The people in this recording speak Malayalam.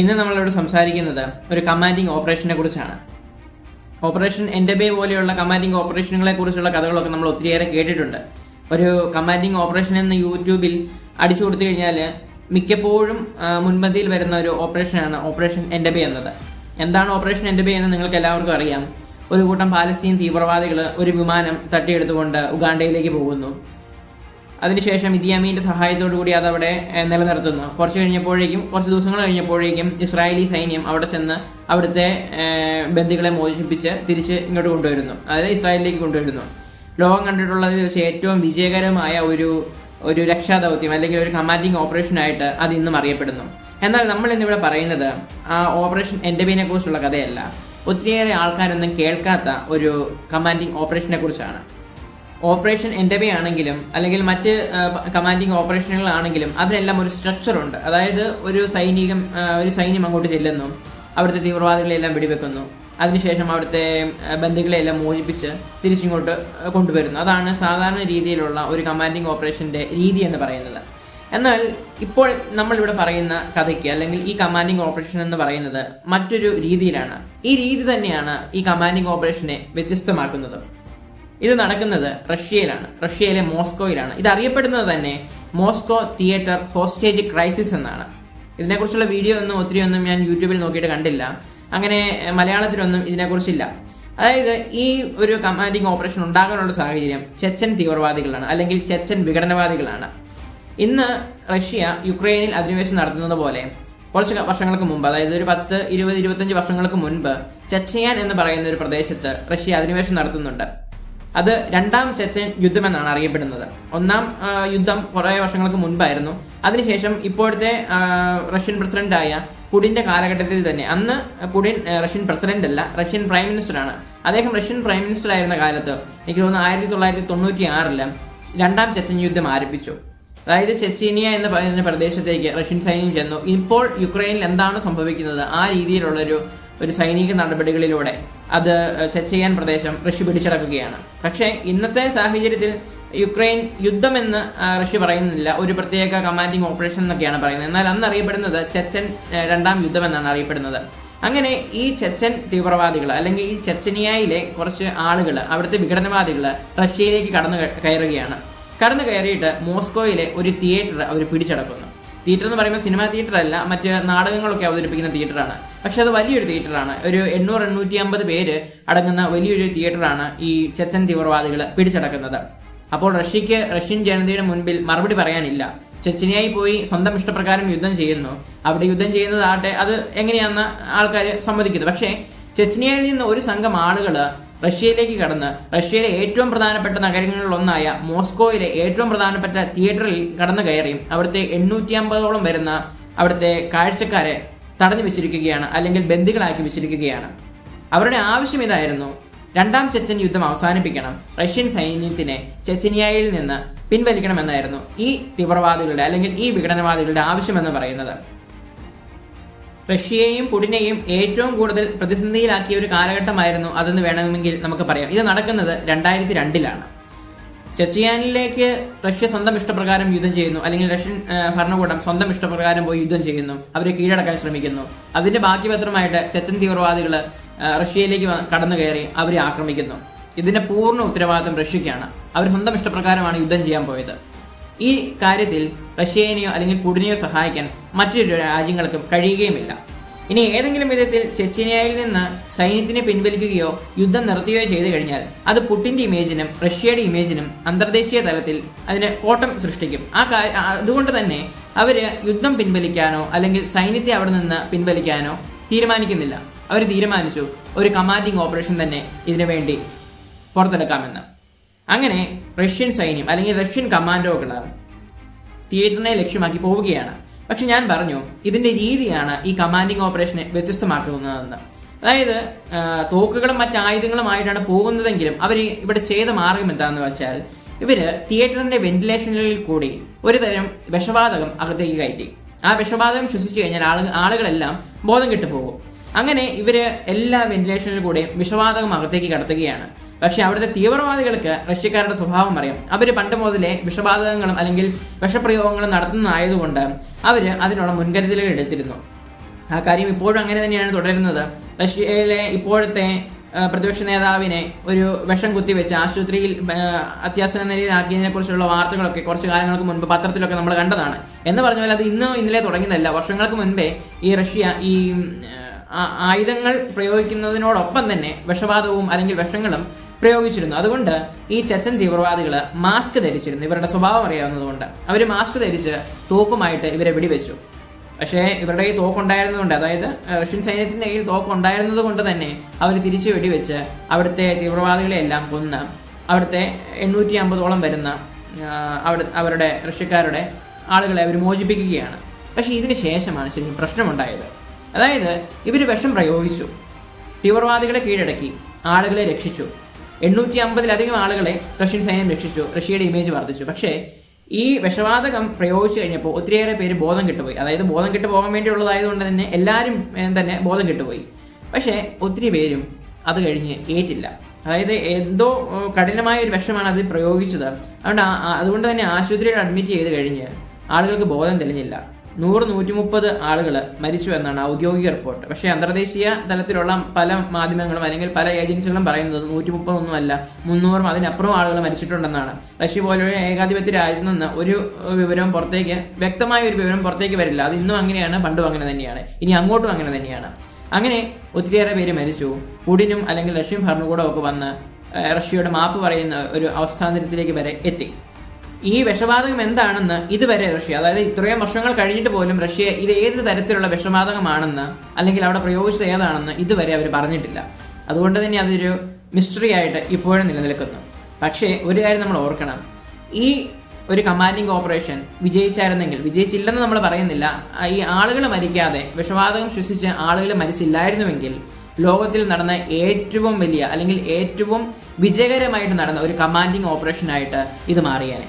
ഇന്ന് നമ്മളിവിടെ സംസാരിക്കുന്നത് ഒരു കമാൻഡിംഗ് ഓപ്പറേഷനെ കുറിച്ചാണ്. ഓപ്പറേഷൻ എൻഡബേ പോലെയുള്ള കമാൻഡിംഗ് ഓപ്പറേഷനുകളെ കുറിച്ചുള്ള കഥകളൊക്കെ നമ്മൾ ഒത്തിരിയേറെ കേട്ടിട്ടുണ്ട്. ഒരു കമാൻഡിംഗ് ഓപ്പറേഷൻ എന്ന് യൂട്യൂബിൽ അടിച്ചു കൊടുത്തു കഴിഞ്ഞാൽ മിക്കപ്പോഴും മുൻപന്തിയിൽ വരുന്ന ഒരു ഓപ്പറേഷനാണ് ഓപ്പറേഷൻ എൻഡബേ എന്നത്. എന്താണ് ഓപ്പറേഷൻ എൻഡബേ എന്ന് നിങ്ങൾക്ക് എല്ലാവർക്കും അറിയാം. ഒരു കൂട്ടം പാലസ്തീൻ തീവ്രവാദികൾ ഒരു വിമാനം തട്ടിയെടുത്തുകൊണ്ട് ഉഗാണ്ടയിലേക്ക് പോകുന്നു. അതിനുശേഷം ഇദിയാമീന്റെ സഹായത്തോടു കൂടി അതവിടെ നിലനിർത്തുന്നു. കുറച്ച് കഴിഞ്ഞപ്പോഴേക്കും കുറച്ച് ദിവസങ്ങൾ കഴിഞ്ഞപ്പോഴേക്കും ഇസ്രായേലി സൈന്യം അവിടെ ചെന്ന് അവിടുത്തെ ബന്ധുക്കളെ മോചിപ്പിച്ച് തിരിച്ച് ഇങ്ങോട്ട് കൊണ്ടുവരുന്നു. അതായത് ഇസ്രായേലിലേക്ക് കൊണ്ടുവരുന്നു. ലോകം കണ്ടിട്ടുള്ളതിൽ വെച്ച് ഏറ്റവും വിജയകരമായ ഒരു ഒരു രക്ഷാദൗത്യം അല്ലെങ്കിൽ ഒരു കമാൻഡിങ് ഓപ്പറേഷൻ ആയിട്ട് അത് ഇന്നും അറിയപ്പെടുന്നു. എന്നാൽ നമ്മൾ ഇന്നിവിടെ പറയുന്നത് ആ ഓപ്പറേഷൻ എൻഡബിനെ കുറിച്ചുള്ള കഥയല്ല. ഒത്തിരിയേറെ ആൾക്കാരൊന്നും കേൾക്കാത്ത ഒരു കമാൻഡിങ് ഓപ്പറേഷനെ കുറിച്ചാണ്. ഓപ്പറേഷൻ എൻഡബി ആണെങ്കിലും അല്ലെങ്കിൽ മറ്റ് കമാൻഡിങ് ഓപ്പറേഷനുകളാണെങ്കിലും അതിനെല്ലാം ഒരു സ്ട്രക്ചർ ഉണ്ട് അതായത് ഒരു സൈനികം ഒരു സൈന്യം അങ്ങോട്ട് ചെല്ലുന്നു. അവിടുത്തെ തീവ്രവാദികളെല്ലാം വെടിവെക്കുന്നു. അതിനുശേഷം അവിടുത്തെ ബന്ധുക്കളെല്ലാം മോചിപ്പിച്ച് തിരിച്ചിങ്ങോട്ട് കൊണ്ടുവരുന്നു. അതാണ് സാധാരണ രീതിയിലുള്ള ഒരു കമാൻഡിങ് ഓപ്പറേഷന്റെ രീതി എന്ന് പറയുന്നത്. എന്നാൽ ഇപ്പോൾ നമ്മളിവിടെ പറയുന്ന കഥയ്ക്ക് അല്ലെങ്കിൽ ഈ കമാൻഡിങ് ഓപ്പറേഷൻ എന്ന് പറയുന്നത് മറ്റൊരു രീതിയിലാണ്. ഈ രീതി തന്നെയാണ് ഈ കമാൻഡിങ് ഓപ്പറേഷനെ വ്യത്യസ്തമാക്കുന്നത്. ഇത് നടക്കുന്നത് റഷ്യയിലാണ്. റഷ്യയിലെ മോസ്കോയിലാണ്. ഇത് അറിയപ്പെടുന്നത് തന്നെ മോസ്കോ തിയേറ്റർ ഹോസ്റ്റേജ് ക്രൈസിസ് എന്നാണ്. ഇതിനെക്കുറിച്ചുള്ള വീഡിയോ ഒന്നും ഒത്തിരി ഒന്നും ഞാൻ യൂട്യൂബിൽ നോക്കിയിട്ട് കണ്ടില്ല. അങ്ങനെ മലയാളത്തിലൊന്നും ഇതിനെക്കുറിച്ചില്ല. അതായത് ഈ ഒരു കമാൻഡിങ് ഓപ്പറേഷൻ ഉണ്ടാകാനുള്ള സാഹചര്യം ചെച്ചൻ തീവ്രവാദികളാണ് അല്ലെങ്കിൽ ചെച്ചൻ വിഘടനവാദികളാണ്. ഇന്ന് റഷ്യ യുക്രൈനിൽ അധിനിവേശം നടത്തുന്നത് പോലെ കുറച്ച് വർഷങ്ങൾക്ക് മുമ്പ് അതായത് ഒരു പത്ത് ഇരുപത് ഇരുപത്തഞ്ച് വർഷങ്ങൾക്ക് മുൻപ് ചെച്ചയാൻ എന്ന് പറയുന്ന ഒരു പ്രദേശത്ത് റഷ്യ അധിനിവേശം നടത്തുന്നുണ്ട്. അത് രണ്ടാം ചെച്ചൻ യുദ്ധം എന്നാണ് അറിയപ്പെടുന്നത്. ഒന്നാം യുദ്ധം കുറേ വർഷങ്ങൾക്ക് മുൻപായിരുന്നു. അതിനുശേഷം ഇപ്പോഴത്തെ റഷ്യൻ പ്രസിഡന്റായ പുടിന്റെ കാലഘട്ടത്തിൽ തന്നെ. അന്ന് പുടിൻ റഷ്യൻ പ്രസിഡന്റ് അല്ല റഷ്യൻ പ്രൈം മിനിസ്റ്ററാണ് അദ്ദേഹം റഷ്യൻ പ്രൈം മിനിസ്റ്റർ ആയിരുന്ന കാലത്ത് എനിക്ക് തോന്നുന്നു ആയിരത്തി തൊള്ളായിരത്തി തൊണ്ണൂറ്റി ആറിൽ രണ്ടാം ചെച്ചൻ യുദ്ധം ആരംഭിച്ചു. അതായത് ചെച്ചീനിയ എന്ന് പറയുന്ന പ്രദേശത്തേക്ക് റഷ്യൻ സൈന്യം ചെന്നു. ഇപ്പോൾ യുക്രൈനിൽ എന്താണ് സംഭവിക്കുന്നത്? ആ രീതിയിലുള്ളൊരു ഒരു സൈനിക നടപടികളിലൂടെ അത് ചെച്ചയാൻ പ്രദേശം റഷ്യ പിടിച്ചടക്കുകയാണ്. പക്ഷേ ഇന്നത്തെ സാഹചര്യത്തിൽ യുക്രൈൻ യുദ്ധമെന്ന് റഷ്യ പറയുന്നില്ല. ഒരു പ്രത്യേക കമാൻഡിംഗ് ഓപ്പറേഷൻ എന്നൊക്കെയാണ് പറയുന്നത്. എന്നാൽ അന്ന് അറിയപ്പെടുന്നത് ചെച്ചൻ രണ്ടാം യുദ്ധം എന്നാണ് അറിയപ്പെടുന്നത്. അങ്ങനെ ഈ ചെച്ചൻ തീവ്രവാദികൾ അല്ലെങ്കിൽ ഈ ചെച്ചനിയയിലെ കുറച്ച് ആളുകൾ അവിടുത്തെ വിഘടനവാദികൾ റഷ്യയിലേക്ക് കടന്നു കയറുകയാണ്. കടന്നു കയറിയിട്ട് മോസ്കോയിലെ ഒരു തിയേറ്റർ അവർ പിടിച്ചടക്കുന്നു. തിയേറ്റർ എന്ന് പറയുമ്പോൾ സിനിമാ തിയേറ്റർ അല്ല മറ്റ് നാടകങ്ങളൊക്കെ അവതരിപ്പിക്കുന്ന തിയേറ്ററാണ്. പക്ഷെ അത് വലിയൊരു തിയേറ്ററാണ്. ഒരു എണ്ണൂറ് എണ്ണൂറ്റി അമ്പത് പേര് അടങ്ങുന്ന വലിയൊരു തിയേറ്ററാണ് ഈ ചെച്ചൻ തീവ്രവാദികൾ പിടിച്ചടക്കുന്നത്. അപ്പോൾ റഷ്യക്ക് റഷ്യൻ ജനതയുടെ മുൻപിൽ മറുപടി പറയാനില്ല. ചെച്ചനിയായി പോയി സ്വന്തം ഇഷ്ടപ്രകാരം യുദ്ധം ചെയ്യുന്നു. അവിടെ യുദ്ധം ചെയ്യുന്നതാകട്ടെ അത് എങ്ങനെയാണെന്ന് ആൾക്കാർ സമ്മതിക്കുന്നു. പക്ഷേ ചെച്ചനിയയിൽ നിന്ന് ഒരു സംഘം ആളുകൾ റഷ്യയിലേക്ക് കടന്ന് റഷ്യയിലെ ഏറ്റവും പ്രധാനപ്പെട്ട നഗരങ്ങളിലൊന്നായ മോസ്കോയിലെ ഏറ്റവും പ്രധാനപ്പെട്ട തിയേറ്ററിൽ കടന്നു കയറി. അവിടുത്തെ എണ്ണൂറ്റി അമ്പതോളം വരുന്ന അവിടുത്തെ കാഴ്ചക്കാരെ തടഞ്ഞു വെച്ചിരിക്കുകയാണ് അല്ലെങ്കിൽ ബന്ദികളാക്കി വെച്ചിരിക്കുകയാണ്. അവരുടെ ആവശ്യം ഇതായിരുന്നു. രണ്ടാം ചെച്ചൻ യുദ്ധം അവസാനിപ്പിക്കണം. റഷ്യൻ സൈന്യത്തിനെ ചെച്ചിനിയയിൽ നിന്ന് പിൻവലിക്കണമെന്നായിരുന്നു ഈ തീവ്രവാദികളുടെ അല്ലെങ്കിൽ ഈ വിഘടനവാദികളുടെ ആവശ്യമെന്ന് പറയുന്നത്. റഷ്യയെയും പുടിനെയും ഏറ്റവും കൂടുതൽ പ്രതിസന്ധിയിലാക്കിയ ഒരു കാലഘട്ടമായിരുന്നു അതെന്ന് വേണമെങ്കിൽ നമുക്ക് പറയാം. ഇത് നടക്കുന്നത് രണ്ടായിരത്തി രണ്ടിലാണ്. ചെച്ചിയാനിലേക്ക് റഷ്യ സ്വന്തം ഇഷ്ടപ്രകാരം യുദ്ധം ചെയ്യുന്നു. അല്ലെങ്കിൽ റഷ്യൻ ഭരണകൂടം സ്വന്തം ഇഷ്ടപ്രകാരം പോയി യുദ്ധം ചെയ്യുന്നു. അവരെ കീഴടക്കാൻ ശ്രമിക്കുന്നു. അതിന്റെ ബാക്കി പത്രമായിട്ട് ചെച്ചൻ തീവ്രവാദികൾ റഷ്യയിലേക്ക് കടന്നു കയറി അവരെ ആക്രമിക്കുന്നു. ഇതിന്റെ പൂർണ ഉത്തരവാദിത്വം റഷ്യക്കാണ് അവർ സ്വന്തം ഇഷ്ടപ്രകാരമാണ് യുദ്ധം ചെയ്യാൻ പോയത്. ഈ കാര്യത്തിൽ റഷ്യനെയോ അല്ലെങ്കിൽ പുടിനെയോ സഹായിക്കാൻ മറ്റു രാജ്യങ്ങൾക്കും കഴിയുകയുമില്ല. ഇനി ഏതെങ്കിലും വിധത്തിൽ ചെച്ചിനിയയിൽ നിന്ന് സൈന്യത്തിനെ പിൻവലിക്കുകയോ യുദ്ധം നിർത്തുകയോ ചെയ്തു കഴിഞ്ഞാൽ അത് പുട്ടിന്റെ ഇമേജിനും റഷ്യയുടെ ഇമേജിനും അന്തർദേശീയ തലത്തിൽ അതിന് കോട്ടം സൃഷ്ടിക്കും. ആ അതുകൊണ്ട് തന്നെ അവർ യുദ്ധം പിൻവലിക്കാനോ അല്ലെങ്കിൽ സൈന്യത്തെ അവിടെ നിന്ന് പിൻവലിക്കാനോ തീരുമാനിക്കുന്നില്ല. അവർ തീരുമാനിച്ചു ഒരു കമാൻഡിംഗ് ഓപ്പറേഷൻ തന്നെ ഇതിനു വേണ്ടി പുറത്തെടുക്കാമെന്ന്. അങ്ങനെ റഷ്യൻ സൈന്യം അല്ലെങ്കിൽ റഷ്യൻ കമാൻഡോകൾ തിയേറ്ററിനെ ലക്ഷ്യമാക്കി പോവുകയാണ്. പക്ഷെ ഞാൻ പറഞ്ഞു ഇതിന്റെ രീതിയാണ് ഈ കമാൻഡിംഗ് ഓപ്പറേഷനെ വ്യത്യസ്തമാക്കുന്നതെന്ന്. അതായത് തോക്കുകളും മറ്റു ആയുധങ്ങളും ആയിട്ടാണ് പോകുന്നതെങ്കിലും അവർ ഇവിടെ ചെയ്ത മാർഗം എന്താണെന്ന് വെച്ചാൽ ഇവർ തിയേറ്ററിന്റെ വെന്റിലേഷനിൽ കൂടി ഒരു തരം വിഷവാതകം അകത്തേക്ക് കയറ്റി. ആ വിഷവാതകം ശ്വസിച്ചു കഴിഞ്ഞാൽ ആളു ആളുകളെല്ലാം ബോധം കെട്ടു പോകും അങ്ങനെ ഇവർ എല്ലാ വെന്റിലേഷനിൽ കൂടെയും വിഷവാതകം അകത്തേക്ക് കടത്തുകയാണ്. പക്ഷെ അവിടുത്തെ തീവ്രവാദികൾക്ക് റഷ്യക്കാരുടെ സ്വഭാവം അറിയാം. അവർ പണ്ട് മുതലേ വിഷബാധകങ്ങളും അല്ലെങ്കിൽ വിഷപ്രയോഗങ്ങളും നടത്തുന്നതായതുകൊണ്ട് അവർ അതിനുള്ള മുൻകരുതലുകൾ എടുത്തിരുന്നു. ആ കാര്യം ഇപ്പോഴും അങ്ങനെ തന്നെയാണ് തുടരുന്നത്. റഷ്യയിലെ ഇപ്പോഴത്തെ പ്രതിപക്ഷ നേതാവിനെ ഒരു വിഷം കുത്തിവെച്ച് ആശുപത്രിയിൽ അത്യാസന നിലയിലാക്കിയതിനെ കുറിച്ചുള്ള വാർത്തകളൊക്കെ കുറച്ച് കാലങ്ങൾക്ക് മുൻപ് പത്രത്തിലൊക്കെ നമ്മൾ കണ്ടതാണ്. എന്ന് പറഞ്ഞ പോലെ അത് ഇന്നോ ഇന്നലെ തുടങ്ങിയതല്ല. വർഷങ്ങൾക്ക് മുൻപേ ഈ റഷ്യ ഈ ആയുധങ്ങൾ പ്രയോഗിക്കുന്നതിനോടൊപ്പം തന്നെ വിഷവാദവും അല്ലെങ്കിൽ വിഷങ്ങളും പ്രയോഗിച്ചിരുന്നു. അതുകൊണ്ട് ഈ ചെച്ചൻ തീവ്രവാദികൾ മാസ്ക് ധരിച്ചിരുന്നു. ഇവരുടെ സ്വഭാവം അറിയാവുന്നതുകൊണ്ട്. അവർ മാസ്ക് ധരിച്ച് തോക്കുമായിട്ട് ഇവരെ വെടിവെച്ചു. പക്ഷേ ഇവരുടെ കയ്യിൽ തോക്കുണ്ടായിരുന്നതുകൊണ്ട് അതായത് റഷ്യൻ സൈന്യത്തിന്റെ കയ്യിൽ തോക്കുണ്ടായിരുന്നത് കൊണ്ട് തന്നെ അവർ തിരിച്ചു വെടിവെച്ച് അവിടുത്തെ തീവ്രവാദികളെ എല്ലാം കൊന്ന് അവിടുത്തെ എണ്ണൂറ്റി അമ്പതോളം വരുന്ന അവിടെ അവരുടെ റഷ്യക്കാരുടെ ആളുകളെ അവർ മോചിപ്പിക്കുകയാണ്. പക്ഷേ ഇതിന് ശേഷമാണ് ശരിക്കും പ്രശ്നമുണ്ടായത്. അതായത് ഇവർ വിഷം പ്രയോഗിച്ചു. തീവ്രവാദികളെ കീഴടക്കി. ആളുകളെ രക്ഷിച്ചു. എണ്ണൂറ്റി അമ്പതിലധികം ആളുകളെ റഷ്യൻ സൈന്യം രക്ഷിച്ചു റഷ്യയുടെ ഇമേജ് വർദ്ധിച്ചു. പക്ഷേ ഈ വിഷവാതകം പ്രയോഗിച്ചു കഴിഞ്ഞപ്പോൾ ഒത്തിരിയേറെ പേര് ബോധം കിട്ടുപോയി. അതായത് ബോധം കിട്ടു പോകാൻ വേണ്ടിയുള്ളതായതുകൊണ്ട് തന്നെ എല്ലാവരും തന്നെ ബോധം കിട്ടുപോയി. പക്ഷേ ഒത്തിരി പേരും അത് കഴിഞ്ഞ് ഏറ്റില്ല. അതായത് എന്തോ കഠിനമായ ഒരു വിഷമാണ് അത് പ്രയോഗിച്ചത്. അതുകൊണ്ട് അതുകൊണ്ട് തന്നെ ആശുപത്രിയിൽ അഡ്മിറ്റ് ചെയ്ത് കഴിഞ്ഞ് ആളുകൾക്ക് ബോധം തെളിഞ്ഞില്ല. നൂറ് നൂറ്റി മുപ്പത് ആളുകൾ മരിച്ചു എന്നാണ് ഔദ്യോഗിക റിപ്പോർട്ട്. പക്ഷേ അന്തർദേശീയ തലത്തിലുള്ള പല മാധ്യമങ്ങളും അല്ലെങ്കിൽ പല ഏജൻസികളും പറയുന്നത് നൂറ്റി മുപ്പതൊന്നുമല്ല മുന്നൂറും അതിനപ്പുറം ആളുകൾ മരിച്ചിട്ടുണ്ടെന്നാണ്. റഷ്യ പോലുള്ള ഏകാധിപത്യ രാജ്യത്ത് നിന്ന് ഒരു വിവരവും പുറത്തേക്ക് വ്യക്തമായ ഒരു വിവരം പുറത്തേക്ക് വരില്ല. അത് ഇന്നും അങ്ങനെയാണ് പണ്ടും അങ്ങനെ തന്നെയാണ്. ഇനി അങ്ങോട്ടും അങ്ങനെ തന്നെയാണ്. അങ്ങനെ ഒത്തിരിയേറെ പേര് മരിച്ചു. പുടിനും അല്ലെങ്കിൽ റഷ്യൻ ഭരണകൂടവും ഒക്കെ വന്ന് റഷ്യയുടെ മാപ്പ് പറയുന്ന ഒരു അവസ്ഥാന്തരത്തിലേക്ക് വരെ എത്തി. ഈ വിഷവാതകം എന്താണെന്ന് ഇതുവരെ റഷ്യ അതായത് ഇത്രയും വർഷങ്ങൾ കഴിഞ്ഞിട്ട് പോലും റഷ്യ ഇത് ഏത് തരത്തിലുള്ള വിഷവാതകമാണെന്ന് അല്ലെങ്കിൽ അവിടെ പ്രയോഗിച്ചത് ഏതാണെന്ന് ഇതുവരെ അവർ പറഞ്ഞിട്ടില്ല. അതുകൊണ്ട് തന്നെ അതൊരു മിസ്റ്ററി ആയിട്ട് ഇപ്പോഴും നിലനിൽക്കുന്നു. പക്ഷേ ഒരു കാര്യം നമ്മൾ ഓർക്കണം. ഈ ഒരു കമാൻഡിംഗ് ഓപ്പറേഷൻ വിജയിച്ചായിരുന്നെങ്കിൽ വിജയിച്ചില്ലെന്ന് നമ്മൾ പറയുന്നില്ല. ഈ ആളുകൾ മരിക്കാതെ വിഷവാതകം ശ്വസിച്ച് ആളുകൾ മരിച്ചില്ലായിരുന്നുവെങ്കിൽ ലോകത്തിൽ നടന്ന ഏറ്റവും വലിയ അല്ലെങ്കിൽ ഏറ്റവും വിജയകരമായിട്ട് നടന്ന ഒരു കമാൻഡിംഗ് ഓപ്പറേഷനായിട്ട് ഇത് മാറിയേനെ.